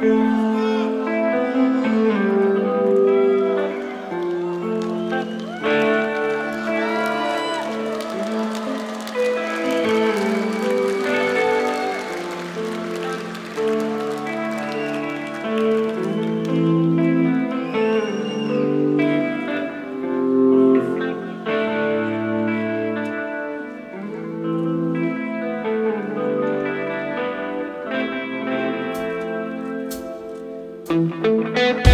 Yeah. Música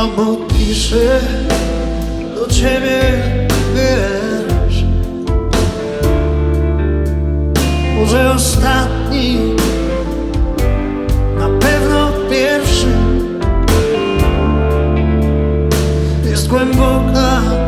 domu piszę do ciebie wyraż Może ostatni na pewno pierwszy. Jest głęboka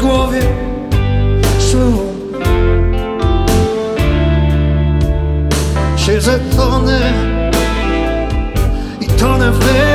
głowie szum Siedzę tonę i tonę w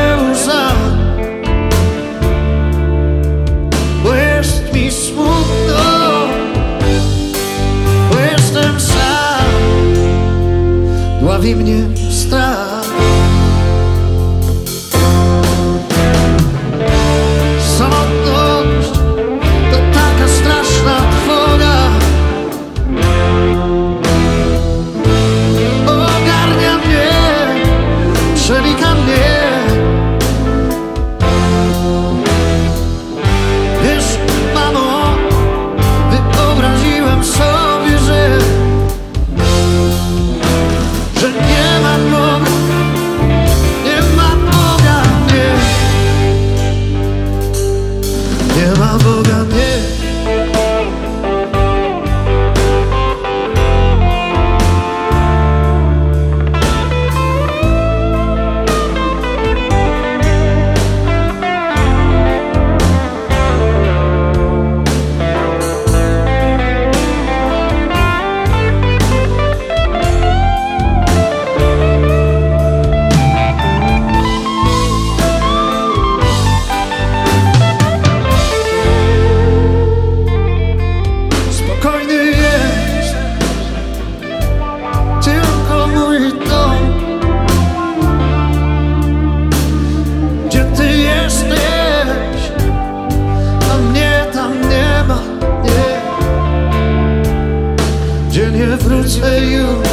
nie wrócę już.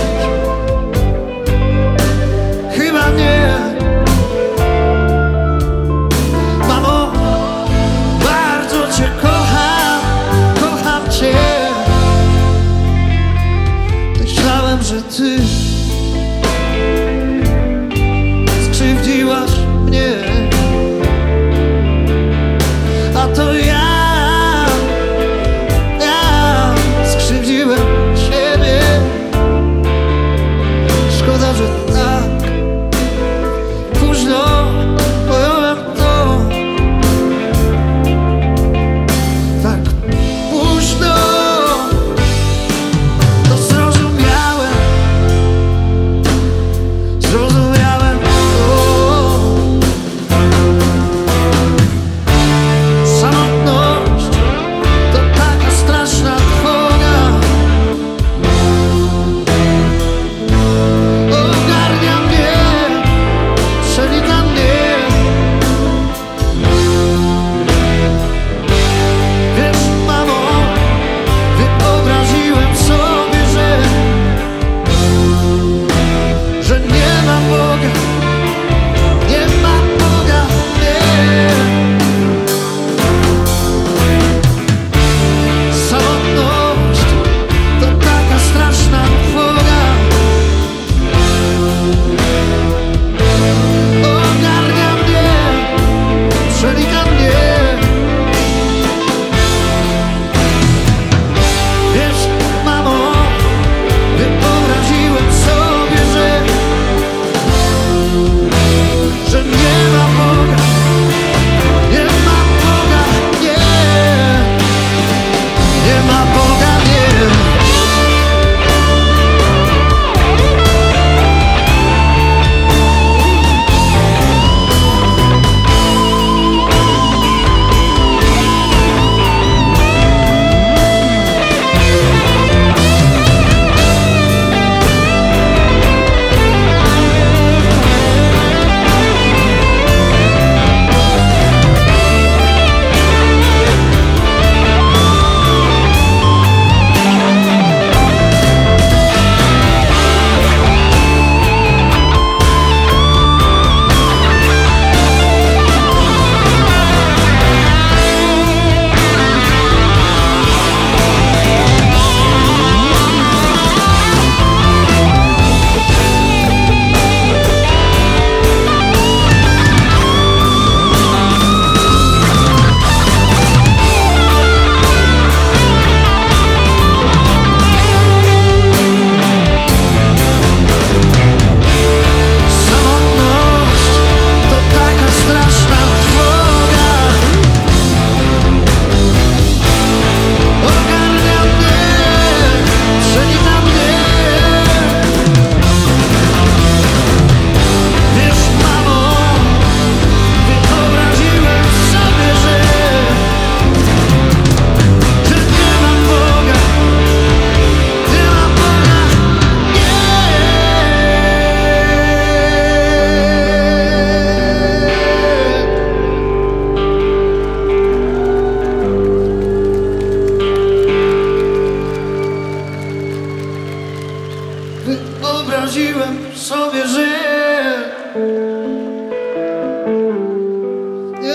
Chyba nie. Mamo, bardzo Cię kocham, kocham Cię. Myślałem, że Ty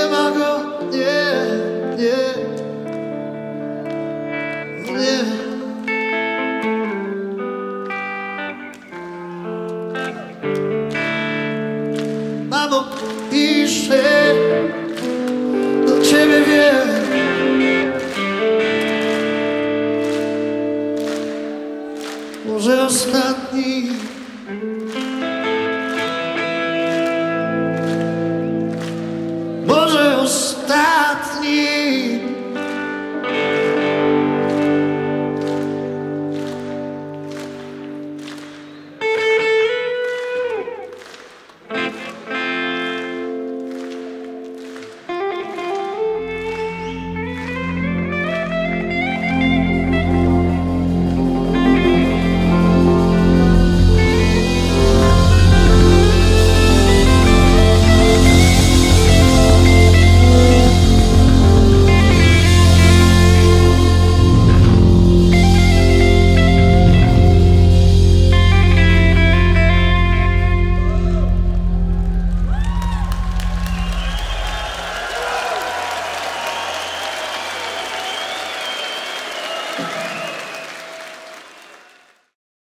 nie ma go, nie, nie, nie. Mamo, piszę do ciebie wiem. Może ostatni